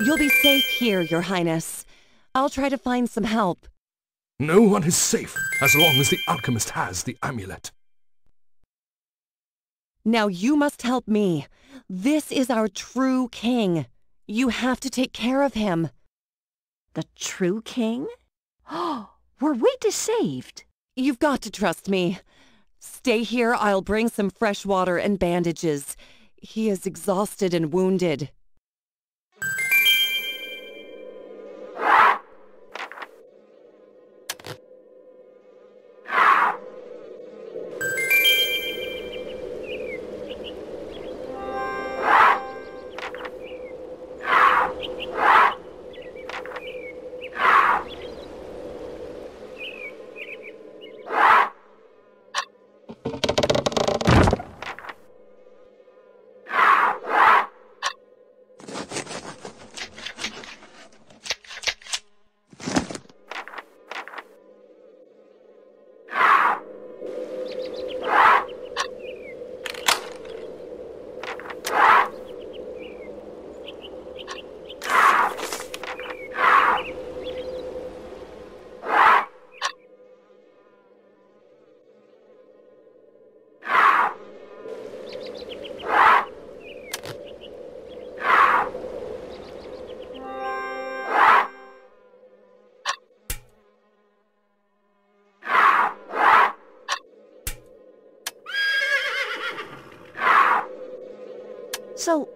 You'll be safe here, Your Highness. I'll try to find some help. No one is safe as long as the alchemist has the amulet. Now you must help me. This is our true king. You have to take care of him. The true king? Oh, were we deceived? You've got to trust me. Stay here, I'll bring some fresh water and bandages. He is exhausted and wounded.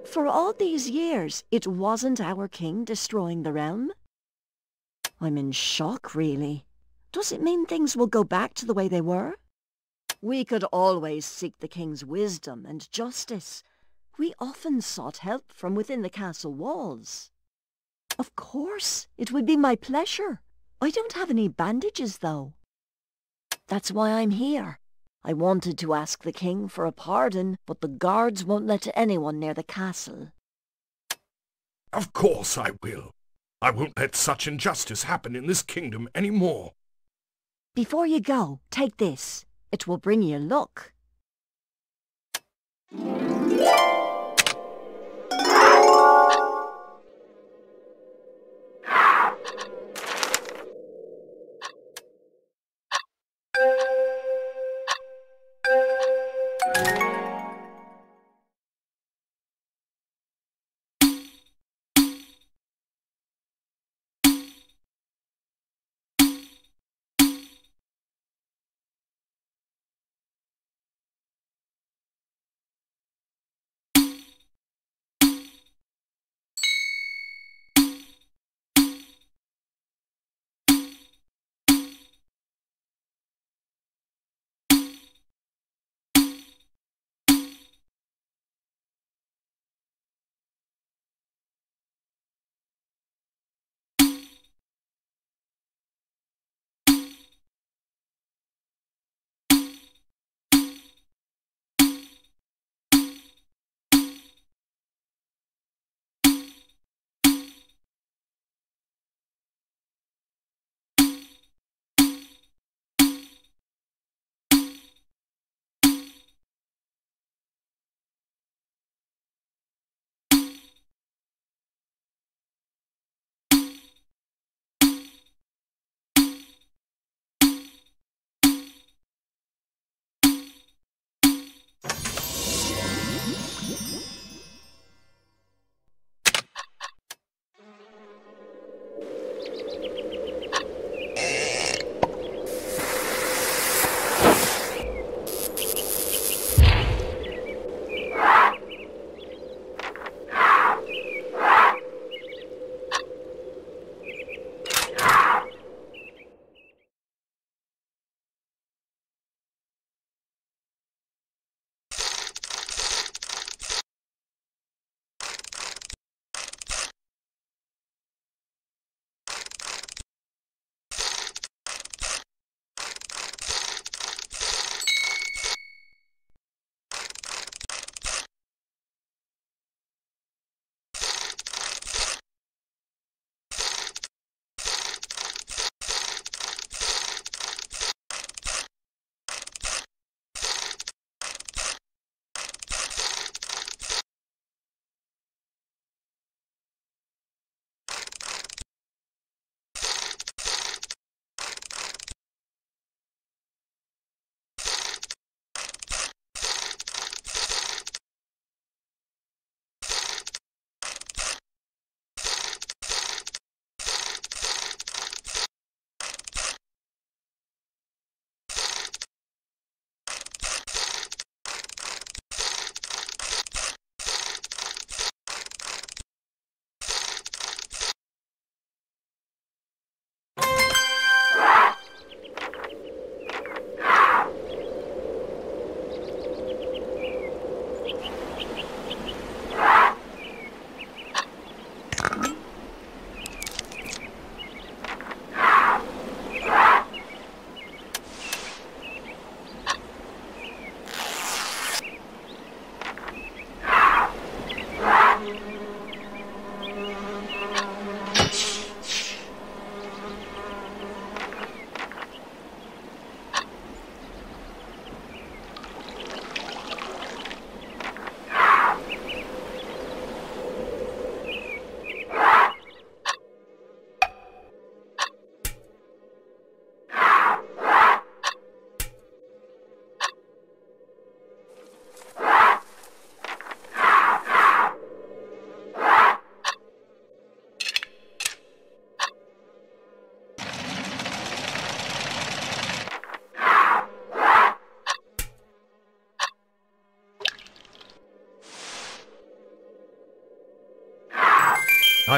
For all these years, it wasn't our king destroying the realm? I'm in shock, really. Does it mean things will go back to the way they were? We could always seek the king's wisdom and justice. We often sought help from within the castle walls. Of course, it would be my pleasure. I don't have any bandages, though. That's why I'm here. I wanted to ask the king for a pardon, but the guards won't let anyone near the castle. Of course I will. I won't let such injustice happen in this kingdom any more. Before you go, take this. It will bring you luck.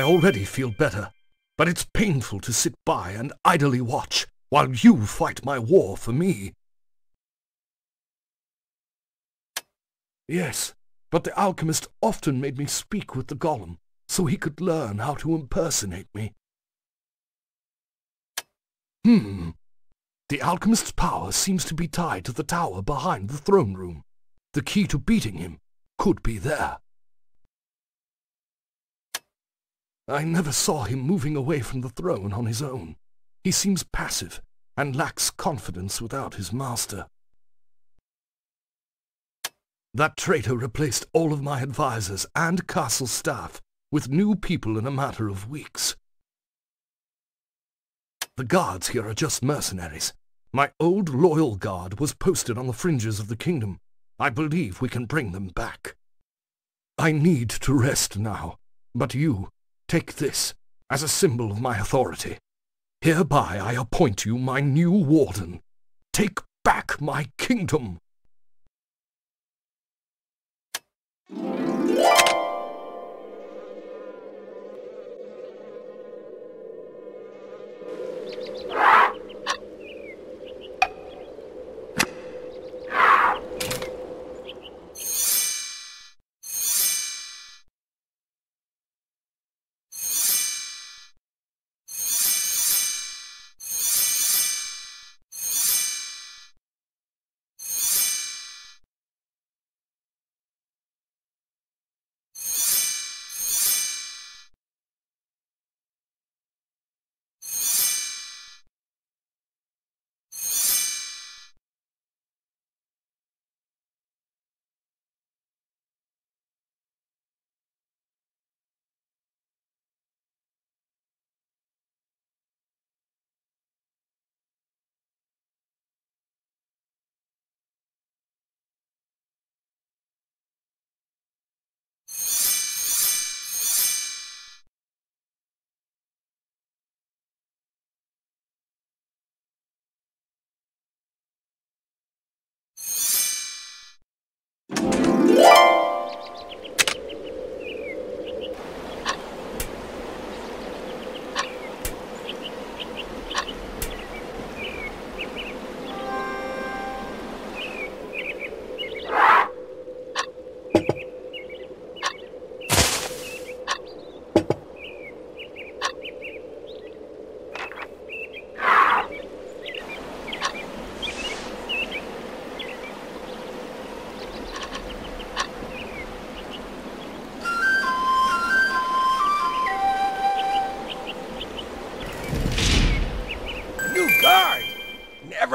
I already feel better, but it's painful to sit by and idly watch while you fight my war for me. Yes, but the alchemist often made me speak with the golem, so he could learn how to impersonate me. Hmm. The alchemist's power seems to be tied to the tower behind the throne room. The key to beating him could be there. I never saw him moving away from the throne on his own. He seems passive and lacks confidence without his master. That traitor replaced all of my advisors and castle staff with new people in a matter of weeks. The guards here are just mercenaries. My old loyal guard was posted on the fringes of the kingdom. I believe we can bring them back. I need to rest now, but you, Take this as a symbol of my authority. Hereby I appoint you my new warden. Take back my kingdom.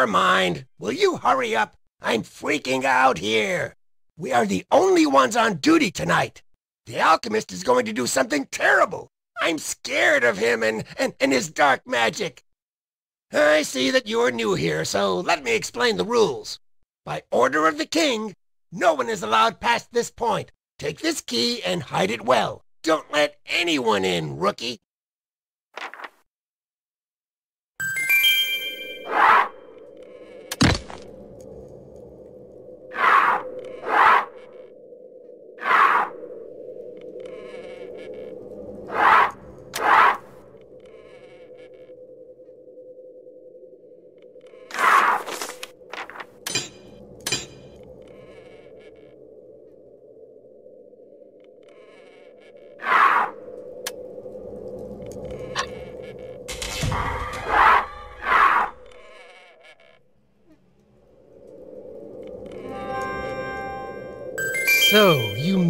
Never mind. Will you hurry up? I'm freaking out here. We are the only ones on duty tonight. The alchemist is going to do something terrible. I'm scared of him and, and, and his dark magic. I see that you're new here, so let me explain the rules. By order of the king, no one is allowed past this point. Take this key and hide it well. Don't let anyone in, rookie.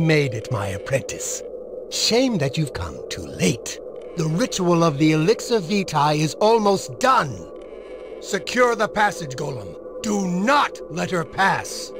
Made it, my apprentice. Shame that you've come too late. The ritual of the Elixir Vitae is almost done. Secure the passage, Golem. Do not let her pass.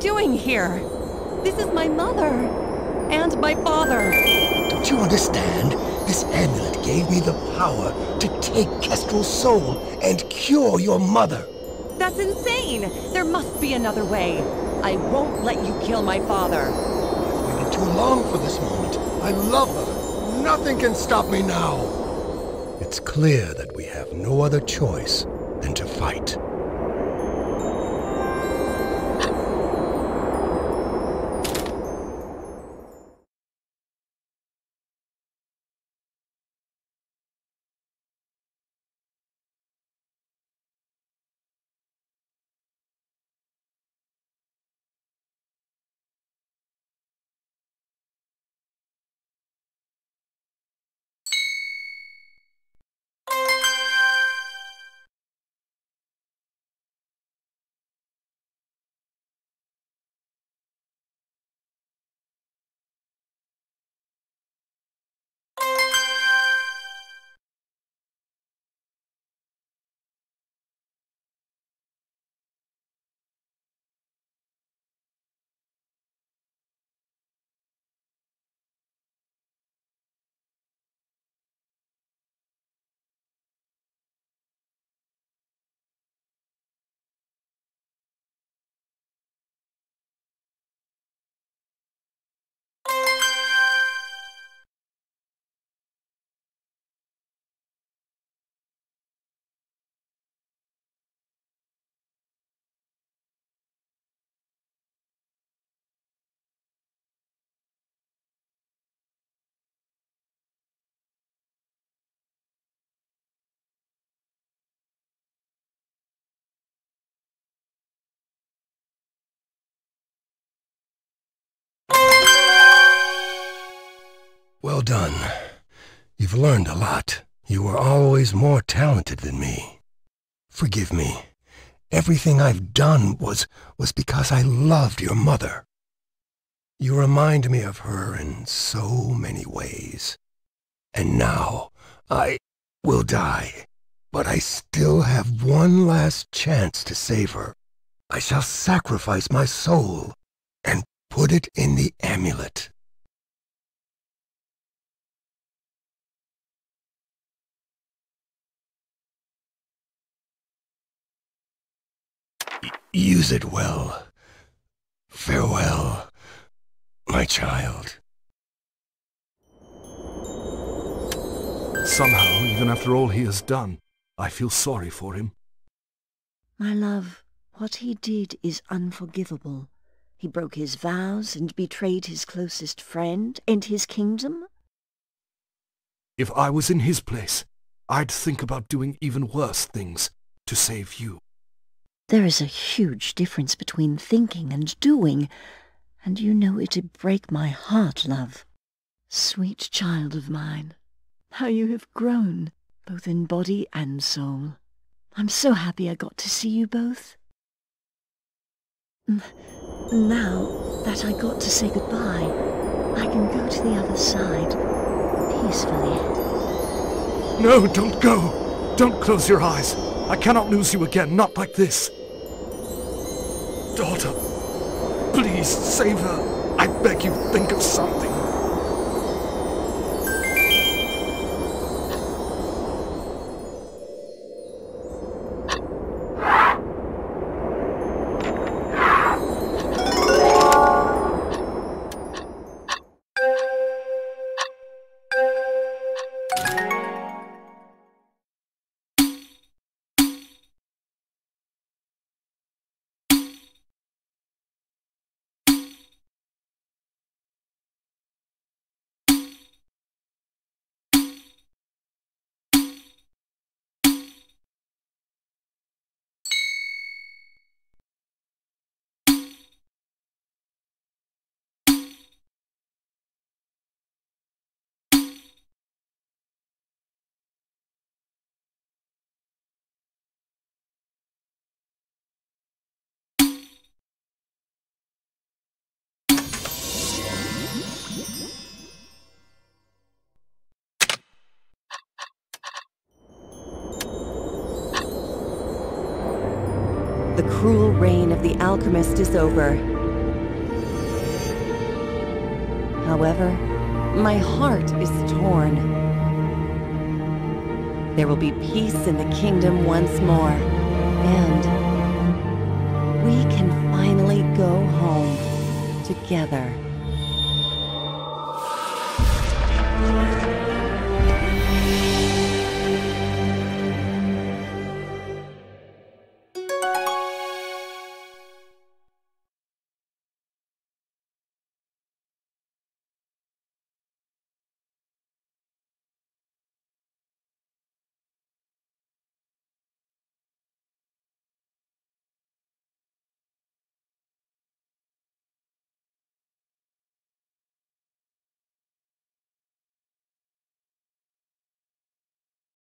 Doing here? This is my mother. And my father. Don't you understand? This amulet gave me the power to take Kestrel's soul and cure your mother. That's insane! There must be another way. I won't let you kill my father. I've waited too long for this moment. I love her. Nothing can stop me now. It's clear that we have no other choice than to fight. Well done. You've learned a lot. You were always more talented than me. Forgive me. Everything I've done was, was because I loved your mother. You remind me of her in so many ways. And now I will die, but I still have one last chance to save her. I shall sacrifice my soul and put it in the amulet. Use it well. Farewell, my child. Somehow, even after all he has done, I feel sorry for him. My love, what he did is unforgivable. He broke his vows and betrayed his closest friend and his kingdom. If I was in his place, I'd think about doing even worse things to save you. There is a huge difference between thinking and doing, and you know it'd break my heart, love. Sweet child of mine, how you have grown, both in body and soul. I'm so happy I got to see you both. Now that I got to say goodbye, I can go to the other side, peacefully. No, don't go! Don't close your eyes! I cannot lose you again, not like this! Daughter, please save her! I beg you, think of something! The cruel reign of the alchemist is over. However, my heart is torn. There will be peace in the kingdom once more, and we can finally go home together.